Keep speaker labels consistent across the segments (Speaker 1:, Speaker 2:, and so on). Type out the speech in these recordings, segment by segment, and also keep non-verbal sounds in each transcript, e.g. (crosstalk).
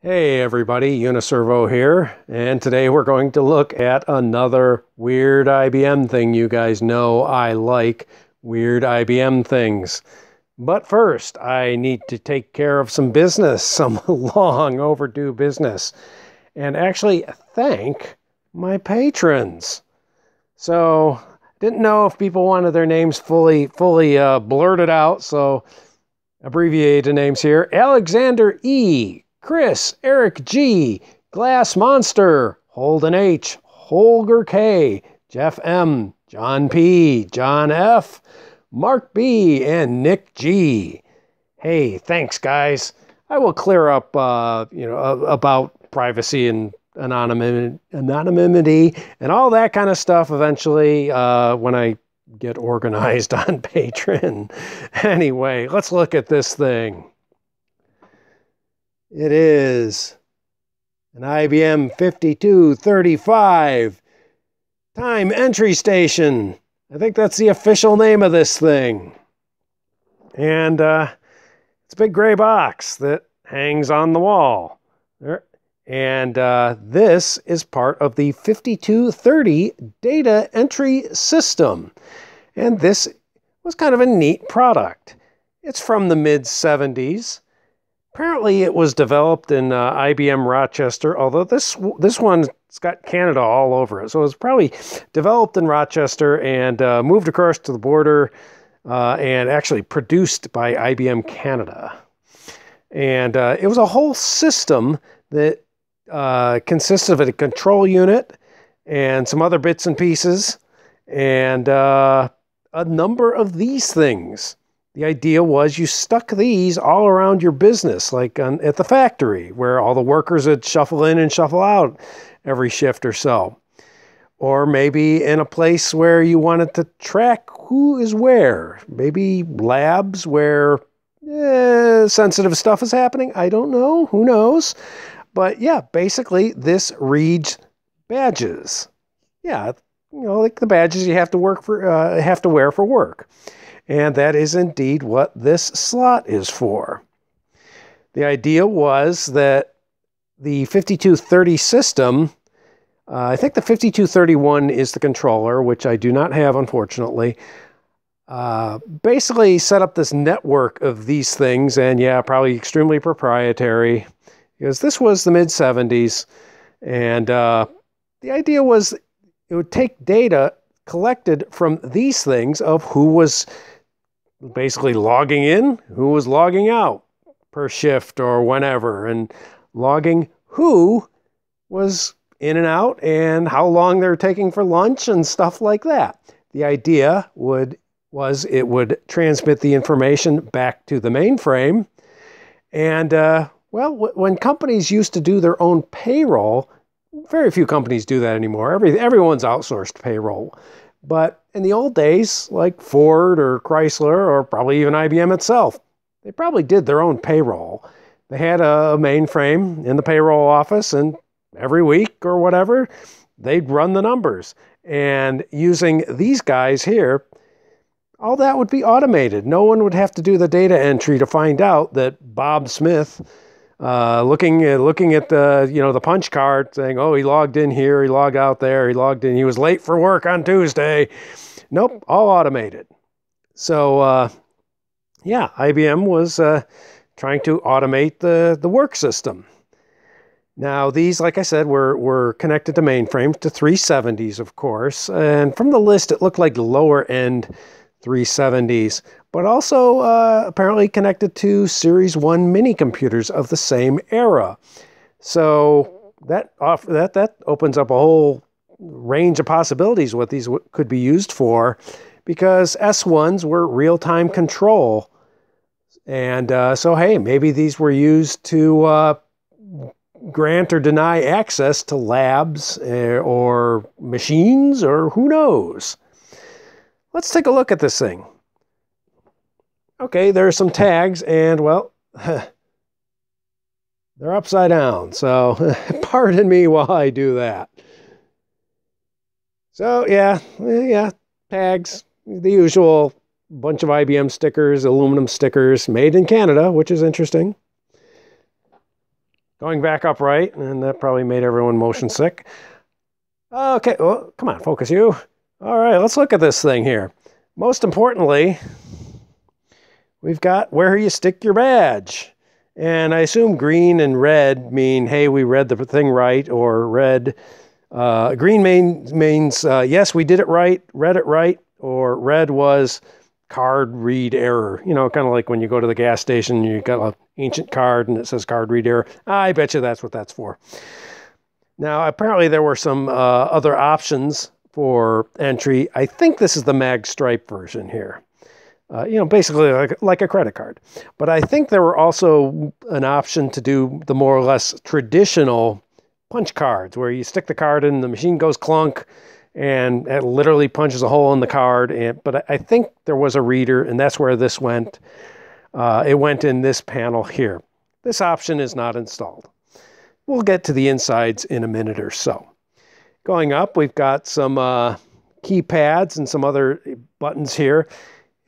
Speaker 1: Hey everybody, Uniservo here, and today we're going to look at another weird IBM thing you guys know I like weird IBM things. But first, I need to take care of some business, (laughs) some long overdue business, and actually thank my patrons. So, didn't know if people wanted their names fully fully uh, blurted out, so abbreviated names here. Alexander E. Chris, Eric G, Glass Monster, Holden H, Holger K, Jeff M, John P, John F, Mark B, and Nick G. Hey, thanks, guys. I will clear up, uh, you know, about privacy and anonymity, anonymity and all that kind of stuff eventually uh, when I get organized (laughs) on Patreon. anyway, let's look at this thing. It is an IBM 5235 time entry station. I think that's the official name of this thing. And uh, it's a big gray box that hangs on the wall. There. And uh, this is part of the 5230 data entry system. And this was kind of a neat product. It's from the mid 70s. Apparently, it was developed in uh, IBM Rochester, although this this one's got Canada all over it. So it was probably developed in Rochester and uh, moved across to the border uh, and actually produced by IBM Canada. And uh, it was a whole system that uh, consists of a control unit and some other bits and pieces and uh, a number of these things the idea was you stuck these all around your business, like on, at the factory, where all the workers would shuffle in and shuffle out every shift or so. Or maybe in a place where you wanted to track who is where. Maybe labs where eh, sensitive stuff is happening. I don't know. Who knows? But yeah, basically, this reads badges. Yeah, you know, like the badges you have to work for, uh, have to wear for work. And that is indeed what this slot is for. The idea was that the 5230 system, uh, I think the 5231 is the controller, which I do not have, unfortunately, uh, basically set up this network of these things, and yeah, probably extremely proprietary, because this was the mid 70s, and uh, the idea was it would take data collected from these things of who was basically logging in, who was logging out per shift or whenever, and logging who was in and out and how long they're taking for lunch and stuff like that. The idea would was it would transmit the information back to the mainframe, and uh, well, when companies used to do their own payroll, very few companies do that anymore. Every everyone's outsourced payroll. But in the old days, like Ford or Chrysler or probably even IBM itself, they probably did their own payroll. They had a mainframe in the payroll office, and every week or whatever, they'd run the numbers. And using these guys here, all that would be automated. No one would have to do the data entry to find out that Bob Smith uh, looking at looking at the you know the punch card, saying, "Oh, he logged in here, he logged out there, he logged in, he was late for work on Tuesday." Nope, all automated. So uh, yeah, IBM was uh, trying to automate the the work system. Now these, like I said, were were connected to mainframes to 370s, of course, and from the list it looked like lower end 370s but also uh, apparently connected to Series 1 mini computers of the same era. So that, off, that, that opens up a whole range of possibilities what these could be used for because S1s were real time control. And uh, so, hey, maybe these were used to uh, grant or deny access to labs uh, or machines or who knows. Let's take a look at this thing. Okay, there are some tags, and well, (laughs) they're upside down. So (laughs) pardon me while I do that. So yeah, yeah, tags, the usual bunch of IBM stickers, aluminum stickers, made in Canada, which is interesting. going back upright, and that probably made everyone motion sick. Okay, well, come on, focus you. All right, let's look at this thing here. Most importantly, we've got where you stick your badge. And I assume green and red mean, hey, we read the thing right, or red. Uh, green mean, means, uh, yes, we did it right, read it right, or red was card read error. You know, kind of like when you go to the gas station, you got an ancient card and it says card read error. I bet you that's what that's for. Now, apparently, there were some uh, other options for entry. I think this is the mag stripe version here. Uh, you know, basically like, like a credit card. But I think there were also an option to do the more or less traditional punch cards where you stick the card in, the machine goes clunk, and it literally punches a hole in the card. And but I think there was a reader, and that's where this went. Uh, it went in this panel here. This option is not installed. We'll get to the insides in a minute or so. Going up, we've got some uh, keypads and some other buttons here.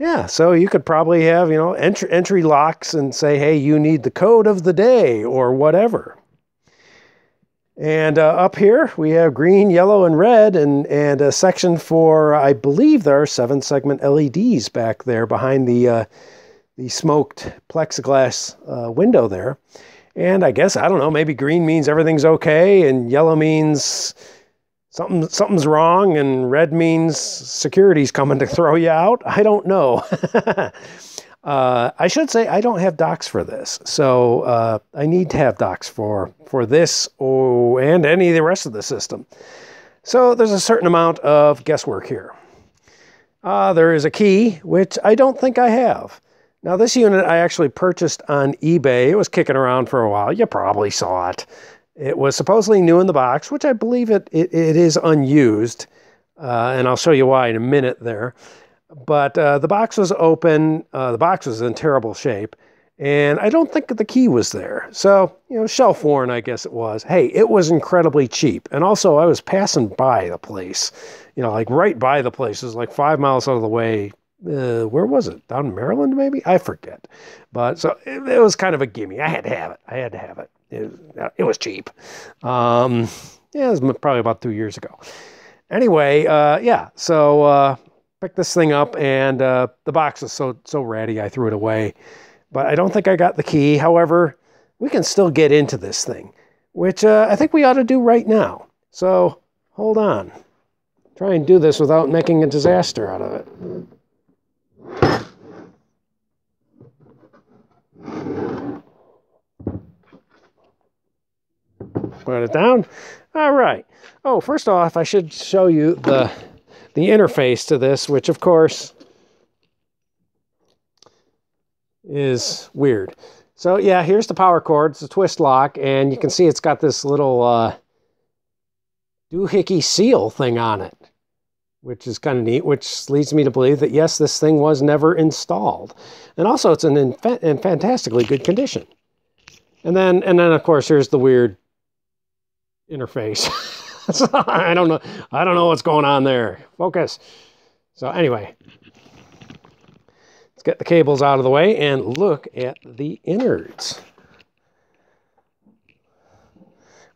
Speaker 1: Yeah, so you could probably have, you know, entry, entry locks and say, hey, you need the code of the day or whatever. And uh, up here, we have green, yellow, and red, and, and a section for, I believe there are seven segment LEDs back there behind the, uh, the smoked plexiglass uh, window there. And I guess, I don't know, maybe green means everything's okay, and yellow means something something's wrong and red means security's coming to throw you out? I don't know. (laughs) Uh, i should say i don't have docs for this. So uh, i need to have docs for for this oh, and any of the rest of the system. So there's a certain amount of guesswork here. Uh, there is a key which i don't think i have. Now this unit i actually purchased on ebay. It was kicking around for a while. You probably saw it it was supposedly new in the box, which I believe it, it, it is unused, uh, and I'll show you why in a minute there. But uh, the box was open, uh, the box was in terrible shape, and I don't think the key was there. So, you know, shelf worn, I guess it was. Hey, it was incredibly cheap. And also, I was passing by the place, you know, like right by the place. It was like five miles out of the way. Uh, where was it? Down in Maryland, maybe? I forget. But so it, it was kind of a gimme. I had to have it. I had to have it. It, it was cheap. Um, yeah, it was probably about two years ago. Anyway, uh, yeah, so uh, picked this thing up, and uh, the box is so so ratty, I threw it away. But I don't think I got the key. However, we can still get into this thing, which uh, I think we ought to do right now. So hold on. Try and do this without making a disaster out of it. Put it down. All right. Oh, first off, I should show you the the interface to this, which of course is weird. So yeah, here's the power cord. It's a twist lock, and you can see it's got this little uh, doohickey seal thing on it, which is kind of neat, which leads me to believe that yes, this thing was never installed. And also it's in, in fantastically good condition. And then, and then of course, here's the weird interface. (laughs) I don't know. I don't know what's going on there. Focus. So anyway, let's get the cables out of the way and look at the innards.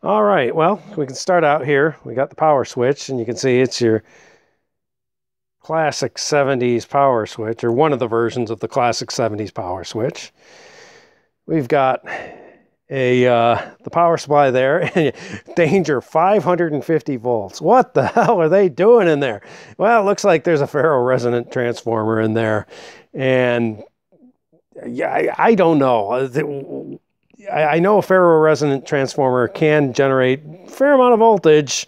Speaker 1: All right, well, we can start out here. We got the power switch, and you can see it's your classic 70s power switch, or one of the versions of the classic 70s power switch. We've got a uh, the power supply there. (laughs) Danger 550 volts. What the (laughs) hell are they doing in there? Well, it looks like there's a ferro resonant transformer in there, and yeah, I, I don't know. I, I know a ferro resonant transformer can generate a fair amount of voltage,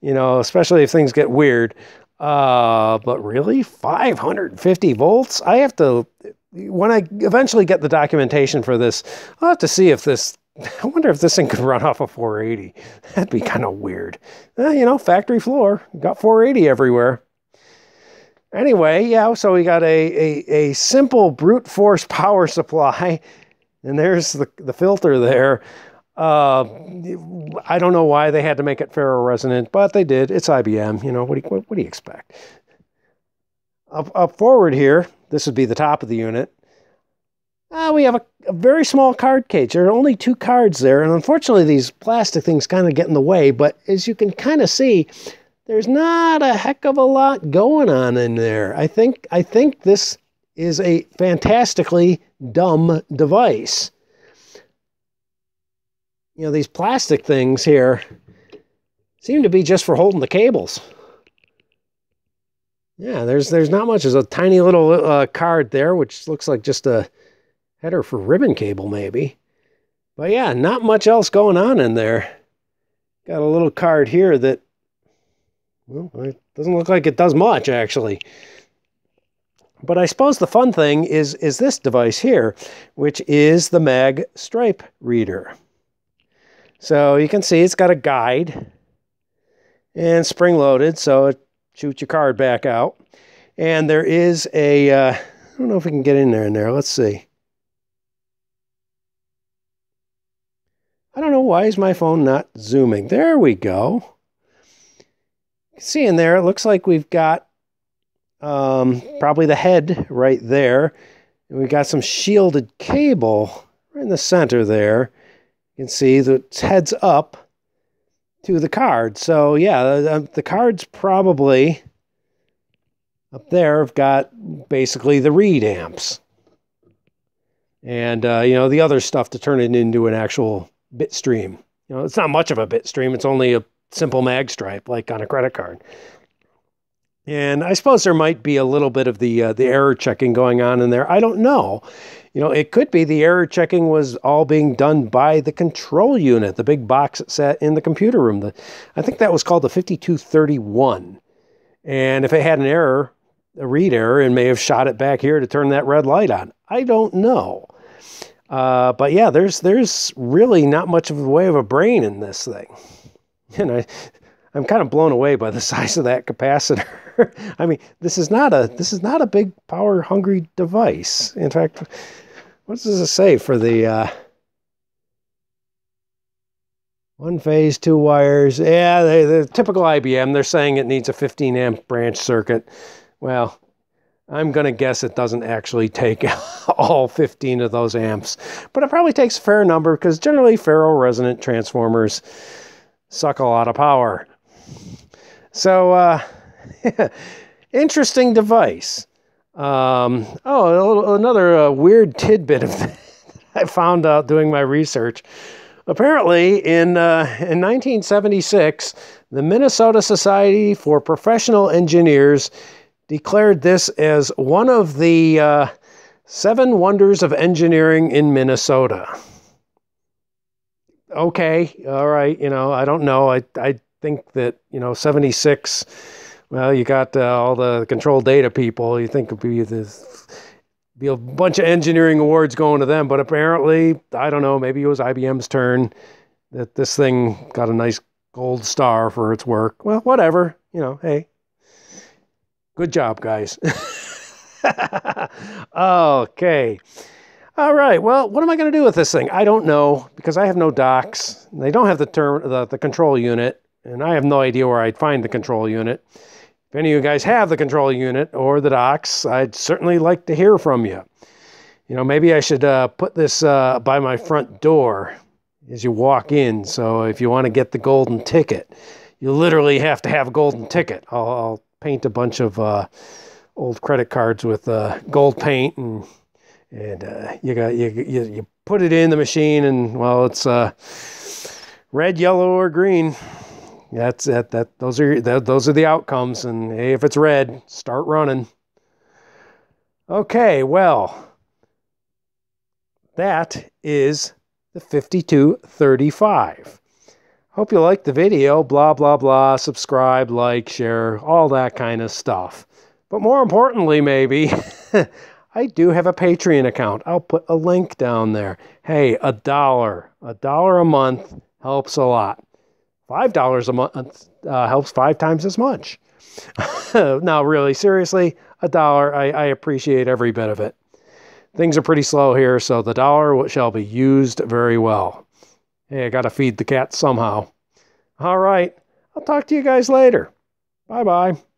Speaker 1: you know, especially if things get weird. Uh, but really, 550 volts? I have to when I eventually get the documentation for this, I'll have to see if this. (laughs) I wonder if this thing could run off a 480. That'd be kind of weird. Eh, you know, factory floor, got 480 everywhere. Anyway, yeah, so we got a, a, a simple brute force power supply, and there's the, the filter there. Uh, I don't know why they had to make it ferro resonant, but they did. It's IBM. You know, what do you, what, what do you expect? Up, up forward here, this would be the top of the unit. Uh, we have a, a very small card cage. There are only two cards there, and unfortunately, these plastic things kind of get in the way. But as you can kind of see, there's not a heck of a lot going on in there. I think I think this is a fantastically dumb device. You know, these plastic things here seem to be just for holding the cables. Yeah, there's there's not much. There's a tiny little uh, card there, which looks like just a header for ribbon cable, maybe. But yeah, not much else going on in there. Got a little card here that, well, it doesn't look like it does much, actually. But I suppose the fun thing is, is this device here, which is the Mag Stripe Reader. So you can see it's got a guide and spring-loaded, so it shoot your card back out. And there is a. Uh, I don't know if we can get in there in there. Let's see. I don't know why is my phone not zooming. There we go. See in there, it looks like we've got um, probably the head right there. And we've got some shielded cable right in the center there. You can see the heads up to the card. So yeah, the, the cards probably up there have got basically the read amps. And, uh, you know, the other stuff to turn it into an actual bit stream. You know, it's not much of a bit stream. It's only a simple mag stripe like on a credit card. And I suppose there might be a little bit of the uh, the error checking going on in there. I don't know. You know, it could be the error checking was all being done by the control unit, the big box that sat in the computer room. The, I think that was called the 5231. And if it had an error, a read error, and may have shot it back here to turn that red light on. I don't know. Uh, but yeah, there's there's really not much of a way of a brain in this thing. (laughs) And I, I'm kind of blown away by the (laughs) size of that capacitor. (laughs) I mean, this is not a this is not a big power hungry device. In fact, what does it say for the uh, one phase, two wires? Yeah, the typical IBM. They're saying it needs a 15 amp branch circuit. Well, I'm going to guess it doesn't actually take (laughs) all 15 of those amps, but it probably takes a fair number because generally ferro resonant transformers suck a lot of power. So, uh, (laughs) interesting device. Um, oh, another uh, weird tidbit of (laughs) that I found out doing my research. Apparently, in uh, in 1976, the Minnesota Society for Professional Engineers declared this as one of the uh, seven wonders of engineering in Minnesota. Okay, all right, you know, I don't know. I I think that you know 76 well you got uh, all the control data people you think it'd be this be a bunch of engineering awards going to them but apparently i don't know maybe it was ibm's turn that this thing got a nice gold star for its work well whatever you know hey good job guys (laughs) okay all right. Well, what am I going to do with this thing? I don't know because I have no docs. They don't have the term the, the control unit and I have no idea where I'd find the control unit. If any of you guys have the control unit or the docs, I'd certainly like to hear from you. You know, maybe I should uh, put this uh, by my front door as you walk in. So if you want to get the golden ticket, you literally have to have a golden ticket. I'll, I'll paint a bunch of uh, old credit cards with uh, gold paint, and and uh, you got you, you you put it in the machine, and well, it's uh, red, yellow, or green. That's it. That those are that, those are the outcomes. And hey, if it's red, start running. Okay, well, that is the 5235. Hope you liked the video. Blah blah blah. Subscribe, like, share, all that kind of stuff. But more importantly, maybe. (laughs) I do have a Patreon account. I'll put a link down there. Hey, a dollar, a dollar a month helps a lot. $5 a month uh, helps five times as much. (laughs) now, really, seriously, a dollar, I, I appreciate every bit of it. Things are pretty slow here, so the dollar shall be used very well. Hey, I got to feed the cat somehow. All right, I'll talk to you guys later. Bye bye.